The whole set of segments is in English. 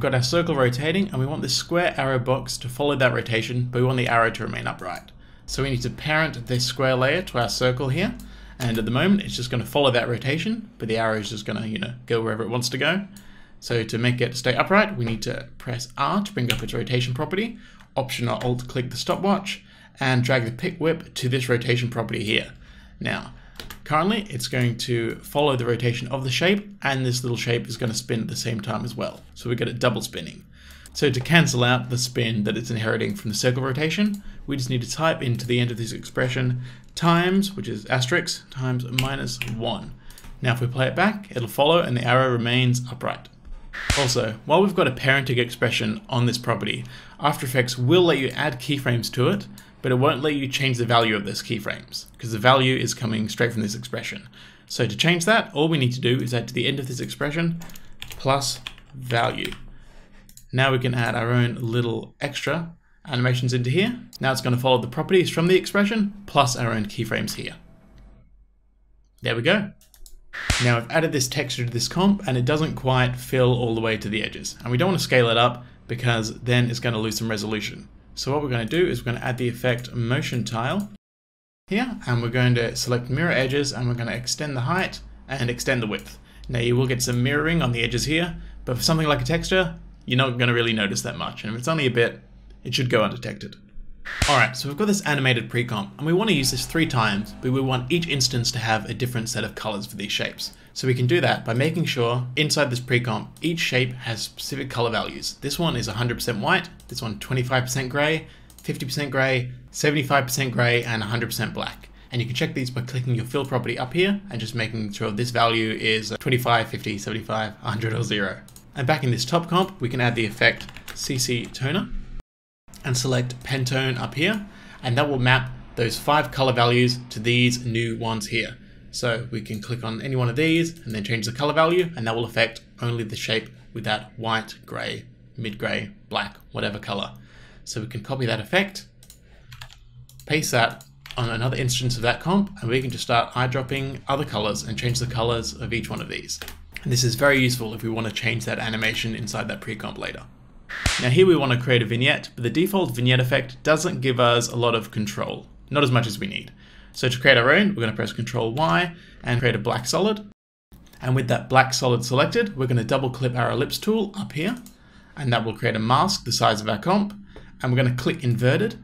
we've got our circle rotating and we want this square arrow box to follow that rotation, but we want the arrow to remain upright. So we need to parent this square layer to our circle here. And at the moment, it's just going to follow that rotation, but the arrow is just going to, you know, go wherever it wants to go. So to make it stay upright, we need to press R to bring up its rotation property, Option or Alt click the stopwatch, and drag the pick whip to this rotation property here. Now, currently it's going to follow the rotation of the shape, and this little shape is going to spin at the same time as well. So we get it double spinning. So to cancel out the spin that it's inheriting from the circle rotation, we just need to type into the end of this expression times, which is asterisk, times minus 1. Now if we play it back, it'll follow and the arrow remains upright. Also, while we've got a parenting expression on this property, After Effects will let you add keyframes to it, but it won't let you change the value of those keyframes, because the value is coming straight from this expression. So to change that, all we need to do is add to the end of this expression plus value. Now we can add our own little extra animations into here. Now it's going to follow the properties from the expression plus our own keyframes here. There we go. Now I've added this texture to this comp and it doesn't quite fill all the way to the edges. And we don't want to scale it up because then it's going to lose some resolution. So what we're going to do is we're going to add the effect motion tile here and we're going to select mirror edges and we're going to extend the height and extend the width. Now you will get some mirroring on the edges here, but for something like a texture, you're not going to really notice that much. And if it's only a bit, it should go undetected. Alright, so we've got this animated pre-comp, and we want to use this three times, but we want each instance to have a different set of colors for these shapes. So we can do that by making sure inside this pre-comp, each shape has specific color values. This one is 100% white, this one 25% gray, 50% gray, 75% gray, and 100% black. And you can check these by clicking your fill property up here and just making sure this value is 25, 50, 75, 100, or 0. And back in this top comp, we can add the effect CC Toner and select Pentone up here, and that will map those five color values to these new ones here. So we can click on any one of these and then change the color value, and that will affect only the shape with that white, gray, mid-gray, black, whatever color. So we can copy that effect, paste that on another instance of that comp, and we can just start eyedropping other colors and change the colors of each one of these. And this is very useful if we want to change that animation inside that pre-comp later. Now here we want to create a vignette, but the default vignette effect doesn't give us a lot of control, not as much as we need. So to create our own, we're going to press Ctrl Y and create a black solid. And with that black solid selected, we're going to double click our ellipse tool up here, and that will create a mask the size of our comp. And we're going to click inverted,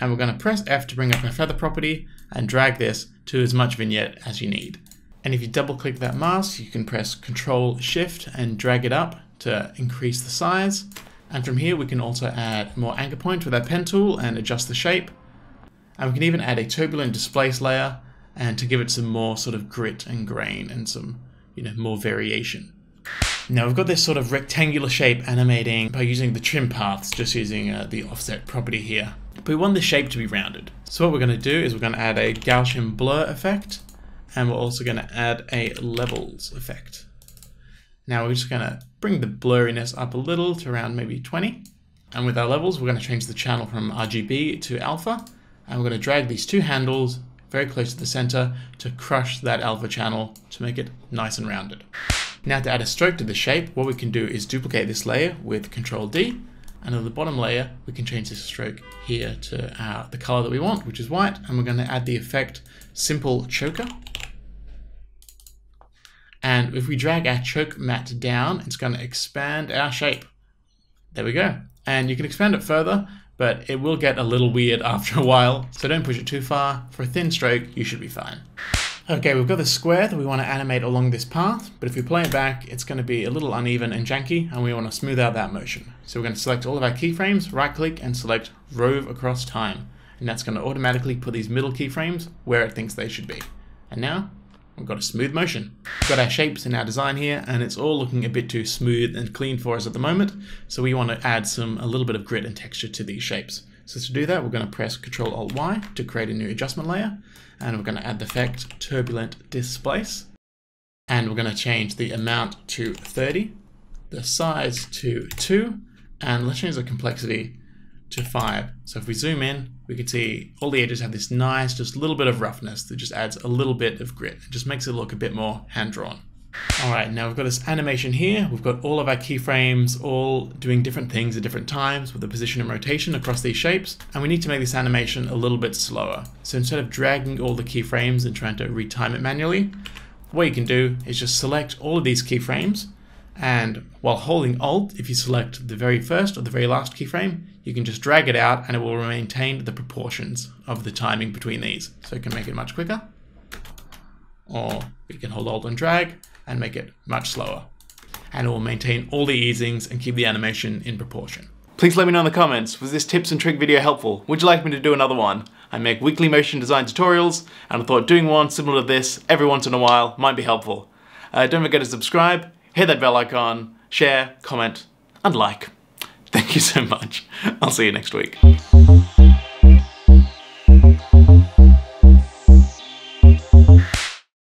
and we're going to press F to bring up our feather property and drag this to as much vignette as you need. And if you double click that mask, you can press Control Shift and drag it up to increase the size. And from here, we can also add more anchor point with our pen tool and adjust the shape. And we can even add a turbulent displace layer and to give it some more sort of grit and grain and some, you know, more variation. Now we've got this sort of rectangular shape animating by using the trim paths, just using uh, the offset property here. But we want the shape to be rounded. So what we're going to do is we're going to add a Gaussian blur effect and we're also going to add a levels effect. Now we're just going to bring the blurriness up a little to around maybe 20. And with our levels, we're going to change the channel from RGB to alpha. And we're going to drag these two handles very close to the center to crush that alpha channel to make it nice and rounded. Now to add a stroke to the shape, what we can do is duplicate this layer with Control D. And on the bottom layer, we can change this stroke here to uh, the color that we want, which is white. And we're going to add the effect Simple Choker. And if we drag our choke matte down, it's going to expand our shape. There we go. And you can expand it further, but it will get a little weird after a while, so don't push it too far. For a thin stroke, you should be fine. Okay, we've got the square that we want to animate along this path, but if we play it back, it's going to be a little uneven and janky, and we want to smooth out that motion. So we're going to select all of our keyframes, right click, and select Rove Across Time. And that's going to automatically put these middle keyframes where it thinks they should be. And now, We've got a smooth motion. We've got our shapes in our design here, and it's all looking a bit too smooth and clean for us at the moment. So we want to add some a little bit of grit and texture to these shapes. So to do that, we're going to press Ctrl Alt Y to create a new adjustment layer, and we're going to add the effect Turbulent Displace. And we're going to change the amount to 30, the size to 2, and let's change the complexity to 5. So if we zoom in, we can see all the edges have this nice, just little bit of roughness that just adds a little bit of grit. It just makes it look a bit more hand-drawn. Alright, now we've got this animation here. We've got all of our keyframes all doing different things at different times with the position and rotation across these shapes. And we need to make this animation a little bit slower. So instead of dragging all the keyframes and trying to retime it manually, what you can do is just select all of these keyframes and while holding Alt, if you select the very first or the very last keyframe, you can just drag it out and it will maintain the proportions of the timing between these. So you can make it much quicker. Or we can hold Alt and drag and make it much slower. And it will maintain all the easings and keep the animation in proportion. Please let me know in the comments, was this tips and trick video helpful? Would you like me to do another one? I make weekly motion design tutorials, and I thought doing one similar to this every once in a while might be helpful. Uh, don't forget to subscribe, hit that bell icon, share, comment, and like. Thank you so much. I'll see you next week.